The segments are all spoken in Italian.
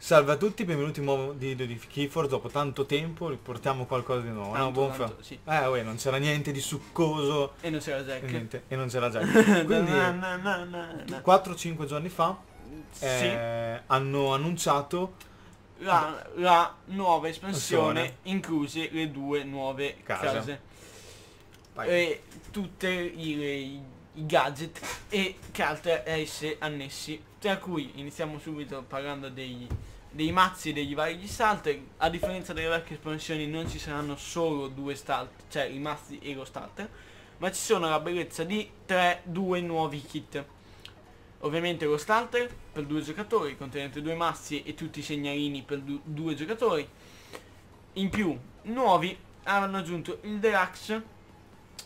Salve a tutti, benvenuti in un nuovo video di Keyforge. Dopo tanto tempo riportiamo qualcosa di nuovo. Tanto, Buon tanto, sì. Eh, uè, non c'era niente di succoso E non c'era Jack. niente, e non c'era già. Quindi, Na, na, na, na, na. 4-5 giorni fa Sì, eh, hanno annunciato la, la nuova espansione, incluse le due nuove Case. case. vai, E tutti i, i gadget e carte a esse annessi. Tra cui iniziamo subito parlando dei, dei mazzi e degli vari starter. A differenza delle vecchie espansioni non ci saranno solo due starter, cioè i mazzi e lo starter, ma ci sono la bellezza di 3, 2 nuovi kit. Ovviamente lo starter per due giocatori, contenente due mazzi e tutti i segnalini per du- due giocatori. In più, nuovi hanno aggiunto il deluxe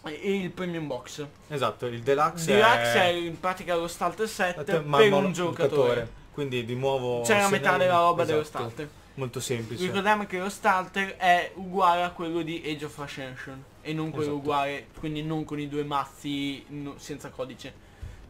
e il premium box. esatto, il Deluxe, Deluxe è è, in pratica lo starter set ma- per un giocatore. Quindi di nuovo C'è la metà della roba dello esatto, starter. Molto semplice. Ricordiamo che lo starter è uguale a quello di Age of Ascension e non quello Esatto. uguale, quindi non con i due mazzi no- senza codice.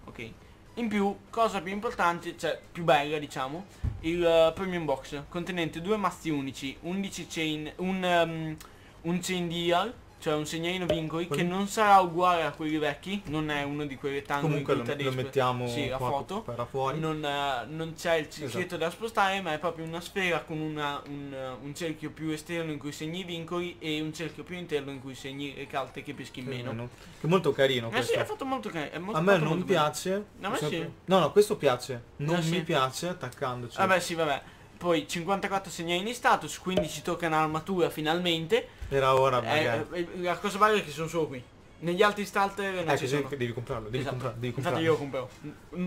Ok. In più, cosa più importante, cioè più bella diciamo, il eh, premium box contenente due mazzi unici, 11 chain, un, um, un chain deal, cioè un segnalino vincoli che Quelli- non sarà uguale a quelli vecchi, non è uno di quelle tango Comunque in lo, cui lo mettiamo sì, qua foto. fuori. non, eh, non c'è il cerchietto Esatto. da spostare ma è proprio una sfera con una- un, eh, un cerchio più esterno in cui segni i vincoli e un cerchio più interno in cui segni le carte che peschi o meno. meno. Che è molto carino Eh questo. sì, è fatto molto carino. molto- A me non piace. A me sempre- sì. No, no, questo piace. Non Ah, mi sì? piace attaccandoci. Vabbè sì, vabbè. Poi 54 segnalini status, 15 token armatura finalmente. Era ora Eh, magari. eh, la cosa bella è che sono solo qui. Negli altri starter non Eh, ci sono. devi comprarlo, devi Esatto. comprarlo, devi Infatti comprarlo. io lo comprerò.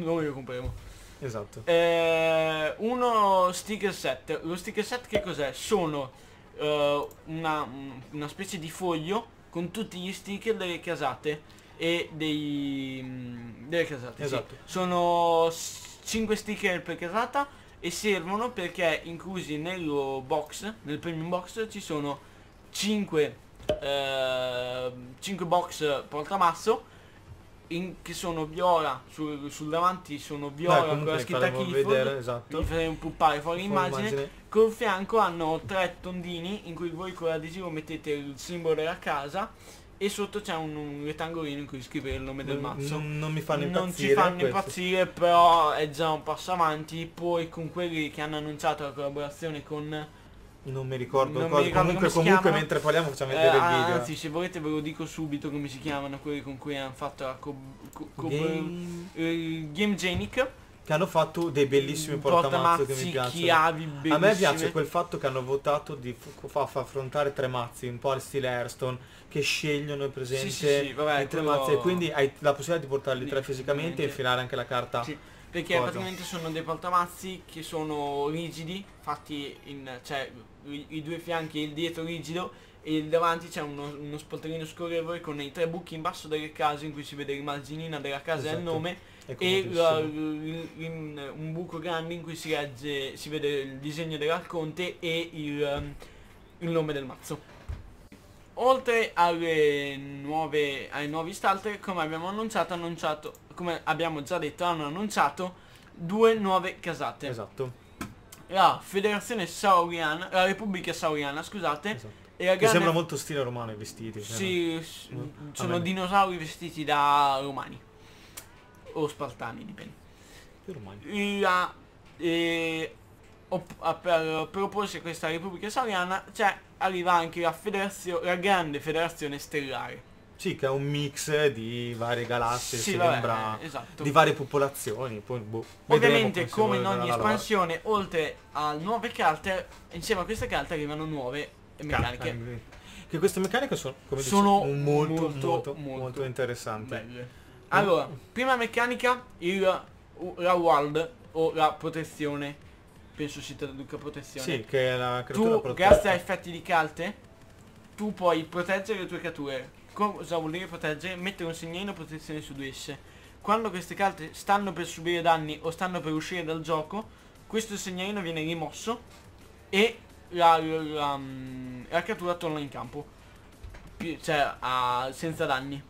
Noi lo compreremo. Esatto. Eh, uno sticker set. Lo sticker set che cos'è? Sono eh, una, una specie di foglio con tutti gli sticker delle casate e dei mm, delle casate. sì. Esatto. Sono 5 sticker per casata e servono perché inclusi nello box, nel premium box ci sono 5 5 box portamasso in- che sono viola sul, sul davanti sono viola Dai, con la scritta vedere, esatto. vi faremo puppare fuori l'immagine immagine. col fianco hanno tre tondini in cui voi con l'adesivo mettete il simbolo della casa e sotto c'è un, un rettangolino in cui scrivere il nome del Non, mazzo non- non mi fanno non impazzire. ci fanno questo. impazzire però è già un passo avanti poi con quelli che hanno annunciato la collaborazione con Non mi ricordo Non mi cosa. ricordo comunque, comunque mentre parliamo facciamo eh, vedere il ah, video. anzi se volete ve lo dico subito come si chiamano quelli con cui hanno fatto la co- co- co- Game- eh, Game Genic Che hanno fatto dei bellissimi portamazzo che mi portamazzi, piacciono. A me piace quel fatto che hanno votato di affrontare tre mazzi, un po' al stile Airstone, che scegliono il presente Sì, sì, sì, vabbè, i tre quello- mazzi e quindi hai la possibilità di portarli tre fisicamente e infilare anche la carta. Sì, perché Cosa? praticamente sono dei portamazzi che sono rigidi, fatti in, cioè i, i due fianchi e il dietro rigido e il davanti c'è uno, uno spolterino scorrevole con i tre buchi in basso delle case in cui si vede l'immaginina della casa e il Esatto. nome e la- comodissimo. il- in- un buco grande in cui si legge, si vede il disegno dell'arconte e il, um, il nome del mazzo. Oltre alle nuove, ai nuovi starter, come abbiamo annunciato, annunciato, come abbiamo già detto, hanno annunciato due nuove casate. Esatto. La Federazione Sauriana, la Repubblica Sauriana, scusate, esatto. e la Che sembra molto stile romano i vestiti. cioè, Sì, s- No? sono A me- dinosauri vestiti da romani. O spartani, dipende. più romani. la, eh, per, a questa Repubblica Sauriana cioè, arriva anche la federazione, la grande federazione stellare. Sì, che è un mix di varie galassie, Sì, sembra eh, esatto. di varie popolazioni. Poi, boh, Ovviamente come in ogni la loro. espansione, oltre a nuove carte, insieme a queste carte arrivano nuove meccaniche. Ca- Che queste meccaniche sono, come Sono molto, molto, molto, molto, molto interessanti. Belle. Allora, prima meccanica, il, la ward o la protezione. Penso si traduca protezione. Sì, che è la creatura tu grazie a effetti di carte tu puoi proteggere le tue creature cosa vuol dire proteggere? mettere un segnalino protezione su di esse quando queste carte stanno per subire danni o stanno per uscire dal gioco questo segnalino viene rimosso e la, la- la, mm, la creatura torna in campo cioè a- senza danni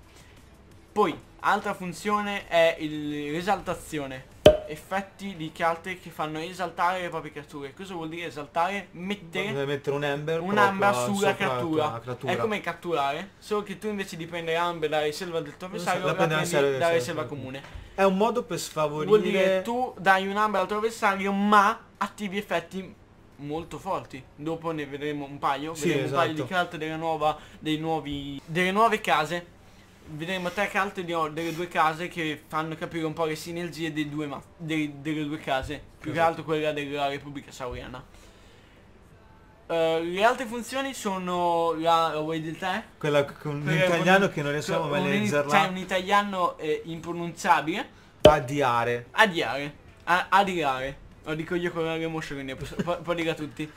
poi altra funzione è l'esaltazione effetti di carte che fanno esaltare le proprie creature. Cosa vuol dire esaltare? Mettere mettere un amber un amber sulla creatura. creatura. È come catturare, solo che tu invece di prendere amber dalla riserva del tuo avversario, La la prendi dalla riserva- dalla riserva comune. È un modo per sfavorire Vuol dire tu dai un amber al tuo avversario, ma attivi effetti molto forti. Dopo ne vedremo un paio, Sì, vedremo un paio di esatto. carte della nuova, dei nuovi, delle nuove case. Vedremo tre carte di- delle due case che fanno capire un po' le sinergie dei due ma- dei- delle due case. Più che Esatto. altro quella della Repubblica Sauriana. Eh, le altre funzioni sono la, la vuoi del te? quella con un italiano con- che non riusciamo mai a un- C'è leggerla un italiano eh, impronunciabile. addiare. Adiare. A- adirare. Lo dico io con la moscia quindi può, può dire a tutti.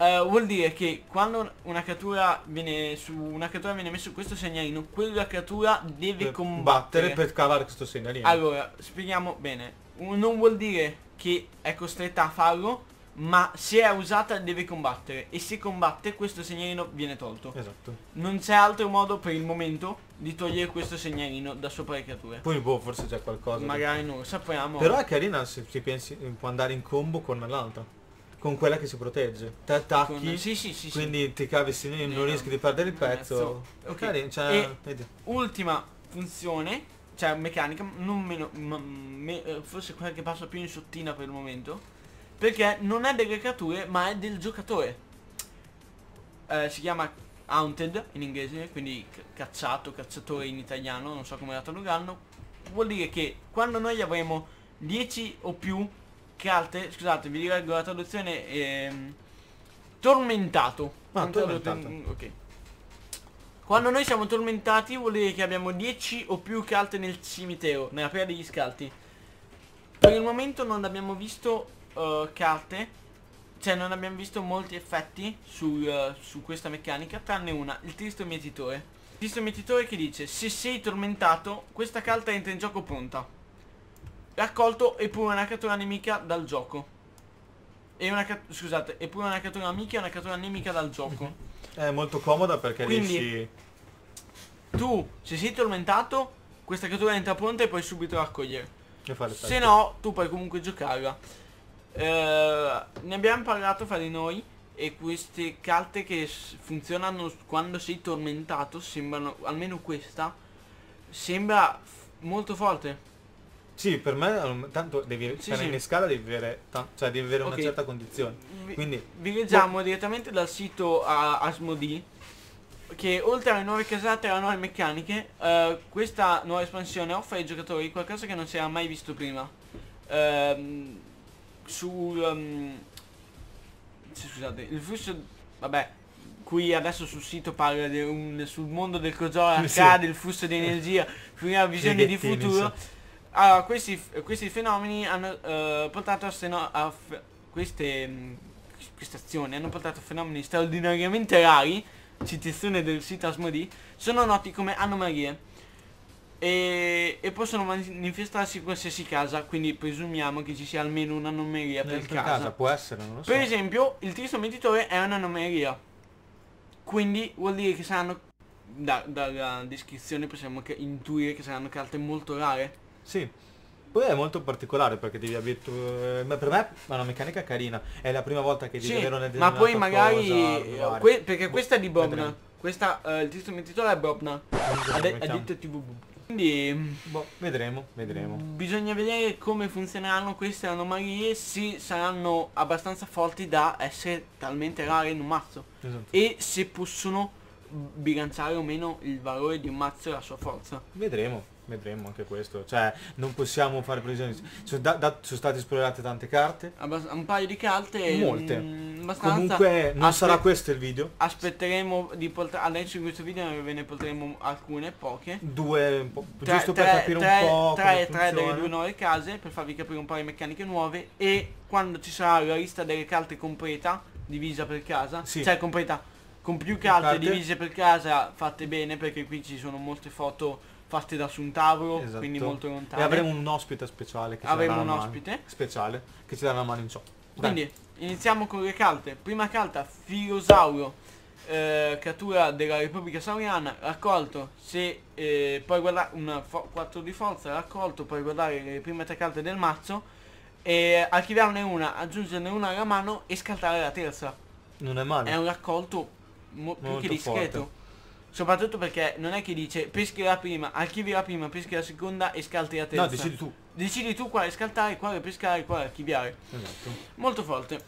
Eh, vuol dire che quando una creatura viene su una creatura viene messa su questo segnalino, quella creatura deve Per combattere. per cavare questo segnalino. Allora, spieghiamo bene. Non vuol dire che è costretta a farlo, ma se è usata deve combattere. E se combatte questo segnalino viene tolto. Esatto. Non c'è altro modo per il momento di togliere questo segnalino da sopra le creature. Poi boh, forse c'è qualcosa. Magari non lo sappiamo. Però è carina se ci pensi, può andare in combo con l'altra. Con quella che si protegge. Te attacchi, Con- Sì, sì, sì, quindi ti cavi segnalino, non Nero. rischi di perdere il Mezzo. pezzo. Ok. Carino, cioè, vedi. Ultima funzione, cioè meccanica, non meno, ma- me- eh, forse quella che passa più in sottina per il momento, perché non è delle creature, ma è del giocatore. Eh, si chiama Haunted in inglese, quindi cacciato, cacciatore in italiano, non so come la tradurranno. Vuol dire che quando noi avremo 10 o più carte, scusate, vi leggo la traduzione, ehm, tormentato. Ah, tormentato. ok. Quando noi siamo tormentati vuol dire che abbiamo 10 o più carte nel cimitero, nella pera degli scalti. Per il momento non abbiamo visto eh, carte, cioè non abbiamo visto molti effetti sul, eh, su questa meccanica, tranne una, il tristo mietitore. Il tristo mietitore che dice, se sei tormentato, questa carta entra in gioco pronta. Raccolto eppure una creatura nemica dal gioco. E una scusate, eppure una creatura amica e una creatura nemica dal gioco. È molto comoda perché Quindi- riesci... Tu, se sei tormentato, questa creatura entra pronta e puoi subito raccogliere. Se no, tu puoi comunque giocarla. Eh, ne abbiamo parlato fra di noi e queste carte che funzionano quando sei tormentato sembrano, almeno questa, sembra molto forte. Sì, per me um, tanto devi Sì, per sì. innescala devi avere, cioè devi avere Ok. una certa condizione. Vi, Quindi vi leggiamo direttamente dal sito a Asmodee che oltre alle nuove casate e alle nuove meccaniche, eh, questa nuova espansione offre ai giocatori qualcosa che non si era mai visto prima. Ehm, sul sì, scusate, il flusso vabbè, qui adesso sul sito parla un, sul mondo del Kojora Sì. accade il flusso di energia, una visione di futuro. sì. Allora, questi, questi fenomeni hanno eh, portato a, seno- a queste, mh, queste azioni hanno portato a fenomeni straordinariamente rari, citazione del sito Asmodee, sono noti come anomalie e, e possono manifestarsi in qualsiasi casa, quindi presumiamo che ci sia almeno un'anomalia per nel casa. casa può essere, non lo so. Per esempio, il tristo mentitore è un'anomalia. Quindi vuol dire che saranno da- dalla descrizione possiamo che- intuire che saranno carte molto rare. Sì. Poi è molto particolare perché devi abituare... Ma per me è una meccanica carina. È la prima volta che devi Sì, avere una ma poi magari cosa, eh, que- perché Boh, questa è di Bobna. Questa eh, il titolo mentitore è Bobna. Ha, de- ha Mettiamo. detto TV. Quindi mm, Boh, vedremo, vedremo. bisogna vedere come funzioneranno queste anomalie se saranno abbastanza forti da essere talmente rare in un mazzo Esatto. e se possono bilanciare o meno il valore di un mazzo e la sua forza. Vedremo, vedremo anche questo. Cioè, non possiamo fare previsioni. Sono, da- da- sono state esplorate tante carte. Abbas- un paio di carte Molte. mm, abbastanza Comunque non sarà questo il video. aspetteremo di portare adesso in questo video ve ne porteremo alcune poche Due, un po', Tre- giusto per tre- capire tre- un po' tre, come tre delle due nuove case per farvi capire un po' le meccaniche nuove e quando ci sarà la lista delle carte completa divisa per casa Sì. cioè completa con più carte, carte. divise per casa fatte bene perché qui ci sono molte foto fatte da su un tavolo Esatto. quindi molto lontane E avremo un ospite speciale che ci Avremo darà un una mano. ospite. speciale che ci darà una mano in ciò. Dai. Quindi iniziamo con le carte. Prima carta, Filosauro. eh, cattura della Repubblica Sauriana, raccolto, se eh, puoi guardare un 4 di forza, raccolto, puoi guardare le prime tre carte del mazzo, e archiviarne una, aggiungerne una alla mano e scartare la terza. Non è male. È un raccolto mo- più che discreto. forte. Soprattutto perché non è che dice peschi la prima, archivi la prima, peschi la seconda e scalti la terza. No, decidi tu. Decidi tu quale scaltare, quale pescare, quale archiviare. Esatto. Molto forte.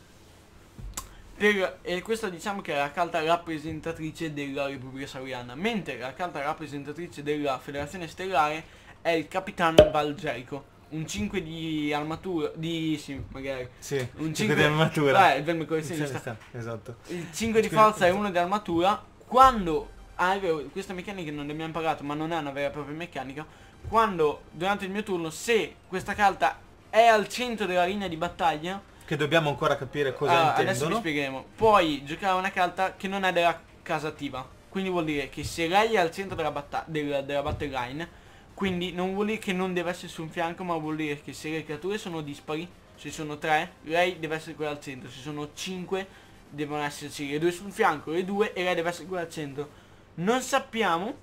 Per- e questa diciamo che è la carta rappresentatrice della Repubblica Sauriana, mentre la carta rappresentatrice della Federazione Stellare è il Capitano Valgerico, un 5 di armatura, di sì, magari. Sì, Un 5 5 di armatura. Eh, il verme collezionista. Esatto. Il 5 di forza e 1 di armatura. Quando, ah è vero, questa meccanica non ne abbiamo parlato, ma non è una vera e propria meccanica. Quando, durante il mio turno, se questa carta è al centro della linea di battaglia, Che dobbiamo ancora capire cosa Ah, adesso vi intendono. spiegheremo. Puoi giocare una carta che non è della casa attiva. Quindi vuol dire che se lei è al centro della, batta- del- della battle line, quindi non vuol dire che non deve essere su un fianco, ma vuol dire che se le creature sono dispari, se sono tre, lei deve essere quella al centro. Se sono cinque, devono esserci le due sul fianco, le due, e lei deve essere quella al centro. Non sappiamo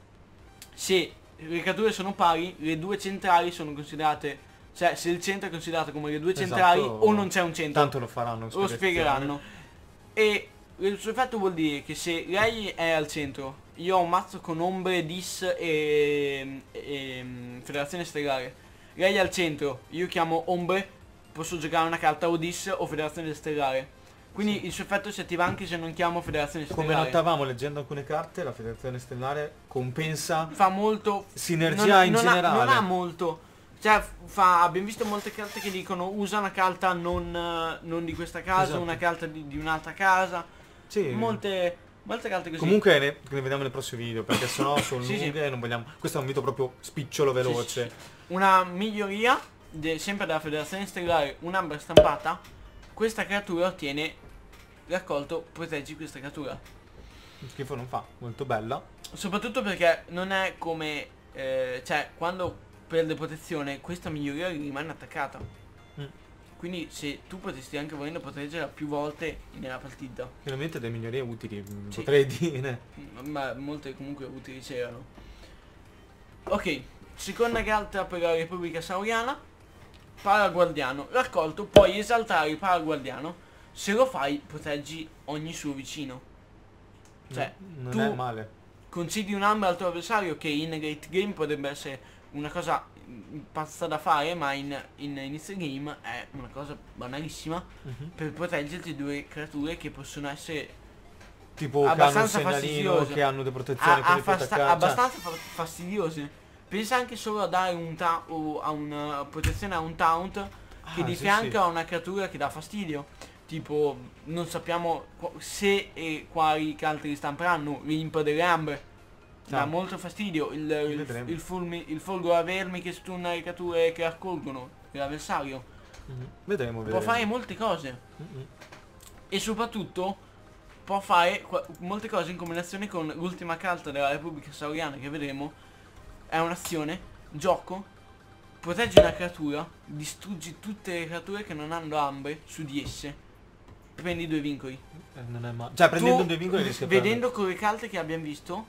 se le creature sono pari, le due centrali sono considerate... Cioè, se il centro è considerato come le due Esatto. centrali o non c'è un centro Tanto lo faranno. lo spiegheranno. E il suo effetto vuol dire che se lei è al centro, io ho un mazzo con ombre, dis e, e, mm, federazione stellare. Lei è al centro, io chiamo ombre, posso giocare una carta o dis o federazione stellare. Quindi il suo effetto si attiva anche se non chiamo federazione Come stellare. notavamo leggendo alcune carte, la federazione stellare compensa Fa molto... sinergia non, in non generale. Ha, non ha molto. Cioè, fa, abbiamo visto molte carte che dicono usa una carta non, non di questa casa, Esatto. una carta di, di un'altra casa. Sì. Molte, molte carte così. Comunque ne, ne vediamo nei prossimi video perché sennò sono Sì, sì. lunghe e non vogliamo. Questo è un video proprio spicciolo veloce. Sì, sì, sì. Una miglioria, de- sempre della federazione stellare, un'ambra stampata. Questa creatura ottiene raccolto, proteggi questa creatura. Schifo non fa, molto bella. Soprattutto perché non è come... eh, cioè, quando perde protezione, questa miglioria rimane attaccata. Mm. Quindi se tu potresti anche volendo proteggerla più volte nella partita. Finalmente delle migliorie utili, mm, Sì. potrei dire. Mm, Ma molte comunque utili c'erano. Ok, seconda carta per la Repubblica Sauriana. Paraguardiano. Raccolto, puoi esaltare il paraguardiano. Se lo fai, proteggi ogni suo vicino. Cioè, non tu- è male. concedi un'ambra al tuo avversario che in late game potrebbe essere una cosa mm, pazza da fare, ma in, in inizio game è una cosa banalissima Mhm. per proteggerti due creature che possono essere Tipo abbastanza fastidiose. che hanno delle protezioni a- a fasta- abbastanza fa- fastidiose. Pensa anche solo a dare un ta- o a una protezione a un taunt che Ah, di sì, fianco sì. a una creatura che dà fastidio. Tipo, non sappiamo se e quali carte stamperanno, l'imp delle ambre. Dà Ah. molto fastidio il, il, Vedremo. il, fulmi- il folgore a vermi che stunna le creature che raccolgono l'avversario. Mhm. Vedremo, Può vedremo. fare molte cose. Mhm. E soprattutto può fare molte cose in combinazione con l'ultima carta della Repubblica Sauriana che vedremo. È un'azione, gioco, proteggi una creatura, distruggi tutte le creature che non hanno ambre su di esse. Prendi due vincoli. Eh, non è male. Cioè prendendo Tu, due vincoli riesci a Vedendo con le carte che abbiamo visto,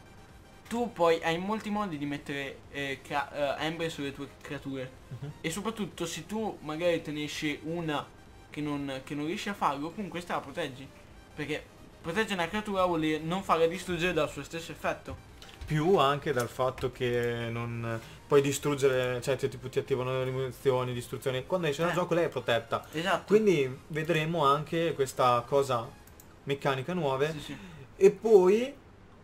tu poi hai molti modi di mettere eh, cra- eh, ambre sulle tue creature. Mhm. E soprattutto se tu magari te ne esce una che non, che non riesci a farlo, con questa la proteggi. Perché proteggere una creatura vuol dire non farla distruggere dal suo stesso effetto. Più anche dal fatto che non puoi distruggere, cioè ti, tipo, ti attivano le munizioni, distruzioni. Quando esce dal Eh. gioco lei è protetta. Esatto. Quindi vedremo anche questa cosa meccanica nuove. Sì, sì. E poi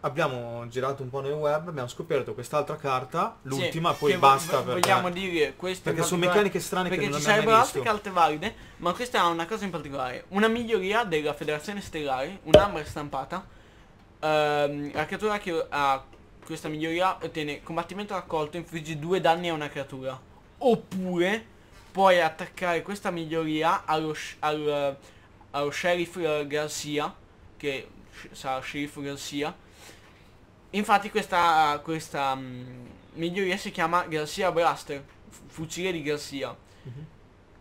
abbiamo girato un po' nel web, abbiamo scoperto quest'altra carta, l'ultima, Sì, poi che basta perché, Vogliamo dire questo in perché sono meccaniche strane che Perché non ci abbiamo sarebbero mai altre visto. carte valide, ma questa ha una cosa in particolare. Una miglioria della federazione stellare, un'ambra stampata. Ehm, la creatura che ha questa miglioria ottiene combattimento raccolto, infligge due danni a una creatura. Oppure puoi attaccare questa miglioria allo, al, eh, allo sheriff Garcia, che sarà sheriff Garcia. Infatti questa, questa um, miglioria si chiama Garcia Blaster, fucile di Garcia. Mm -hmm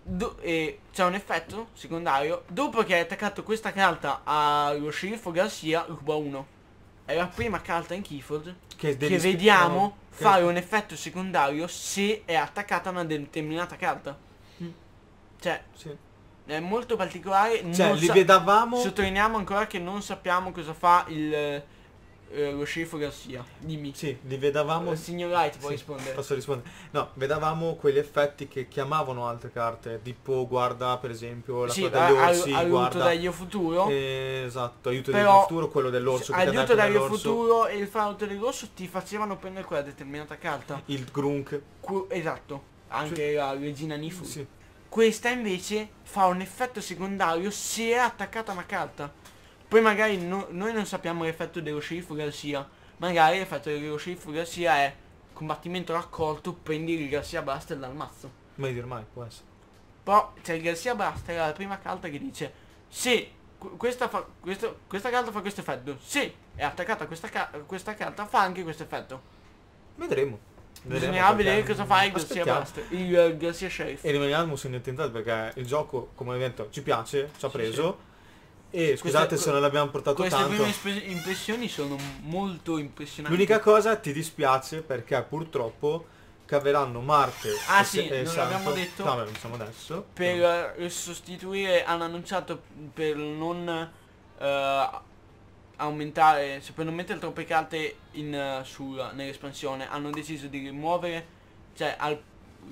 c'è un effetto secondario dopo che hai attaccato questa carta allo sceriffo Garcia ruba 1 è la prima carta in Keyford che, che vediamo che... fare un effetto secondario se è attaccata a una determinata carta. Mm. Cioè, sì. è molto particolare. Cioè, li vedavamo. Sottolineiamo ancora che non sappiamo cosa fa il eh, lo sceriffo Garcia. Dimmi. Sì, li vedavamo... Il signor Light può Sì, rispondere. Posso rispondere? No, vedavamo quegli effetti che chiamavano altre carte, tipo guarda per esempio la Sì, cosa degli orsi, aiuto guarda... dagli futuro. Eh, esatto, aiuto Però- del futuro, quello dell'orso aiuto dall'orso, futuro e il farto dell'orso ti facevano prendere quella determinata carta. il grunk. Cu- esatto. Anche la regina Nifu. Sì. Questa invece fa un effetto secondario se è attaccata a una carta. Poi magari no- noi non sappiamo l'effetto dello sceriffo Garcia. Magari l'effetto dello sceriffo Garcia è combattimento raccolto, prendi il Garcia Blaster dal mazzo. Mai dir mai, può essere. Però c'è il Garcia Blaster, la prima carta che dice se qu- questa, fa, questo- questa carta fa questo effetto, se è attaccata a questa, questa carta fa anche questo effetto. Vedremo. Bisognerà vedere cosa fa il Garcia. Blaster, il Garcia Sheriff. E rimaniamo sull'intentato perché il gioco, come evento, ci piace, ci ha Sì, preso. E scusate Queste- se non l'abbiamo portato Queste tanto. prime ispe- impressioni sono molto impressionanti. L'unica cosa ti dispiace perché purtroppo caveranno Marte Ah, e, sì, e non l'abbiamo detto. No, lo diciamo adesso. per eh, sostituire hanno annunciato per non eh, aumentare cioè per non mettere troppe carte in, eh, sulla- nell'espansione hanno deciso di rimuovere cioè al-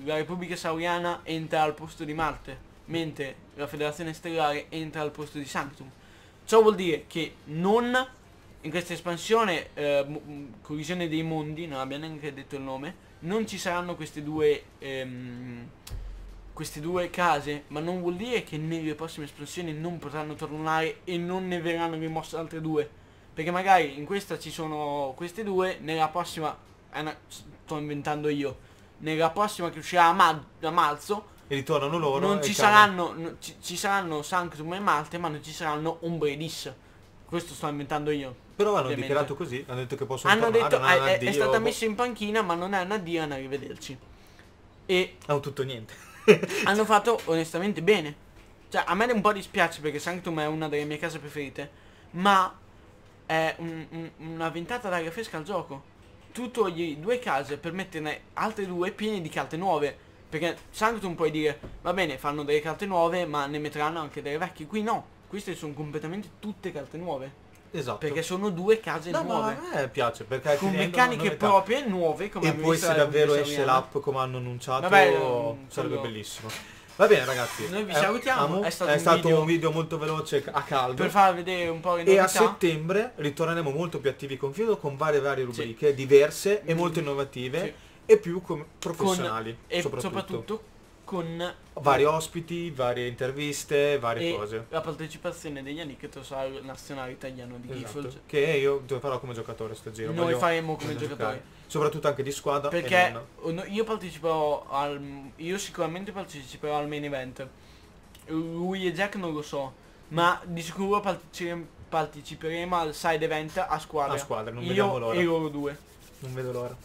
la Repubblica Sauriana entra al posto di Marte mentre la Federazione Stellare entra al posto di Sanctum ciò vuol dire che non in questa espansione eh, collisione dei mondi non abbiamo neanche detto il nome non ci saranno queste due ehm, queste due case, ma non vuol dire che nelle prossime espansioni non potranno tornare e non ne verranno rimosse altre due. Perché magari in questa ci sono queste due, nella prossima, una- sto inventando io, nella prossima che uscirà a, ma- a marzo, E ritornano loro. non ci saranno, no- ci, ci saranno Sanctum e Marte, ma non ci saranno Ombre e Dis. Questo sto inventando io. Però hanno ovviamente. dichiarato così, hanno detto che possono Hanno tornare, detto, hanno è, è- è addio, stata boh. messa in panchina, ma non è un addio, è un arrivederci. E un tutto niente. hanno fatto onestamente bene. Cioè, a me un po' dispiace perché Sanctum è una delle mie case preferite, ma è un- un- una ventata d'aria fresca al gioco. Tu togli due case per metterne altre due piene di carte nuove. Perché Sanctum puoi dire, va bene, fanno delle carte nuove, ma ne metteranno anche delle vecchie. Qui no, queste sono completamente tutte carte nuove. Esatto. Perché sono due case no, ma nuove. a me piace perché Con meccaniche proprie nuove come E poi se davvero esce l'app come hanno annunciato Vabbè, mm, sarebbe bellissimo. Va bene ragazzi. Noi vi eh, salutiamo, amo. è stato un video- un video molto veloce a caldo. Per far vedere un po' le E novità. a settembre ritorneremo molto più attivi con Fido con varie varie rubriche diverse e molto innovative Sì. E più com- professionali e soprattutto. soprattutto, con Vari ospiti, varie interviste, varie cose. la partecipazione degli Anicketos al nazionale italiano di Esatto. Gifford. Che io farò come giocatore sto giro. Noi faremo come giocatori. giocare. Soprattutto anche di squadra. Perché io parteciperò al. Io sicuramente parteciperò al main event. Lui e Jack non lo so. Ma di sicuro partecipe- parteciperemo al side event a squadra. A squadra, non vediamo io l'ora. e loro due. Non vedo l'ora.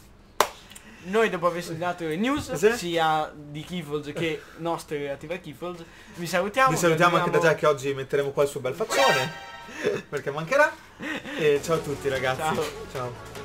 Noi dopo aver dato le news Sì. sia di Keyfold che nostre relative a Keyfold, vi salutiamo. Vi salutiamo anche da Jack che oggi metteremo qua il suo bel faccione. perché mancherà. E ciao a tutti ragazzi. Ciao. ciao.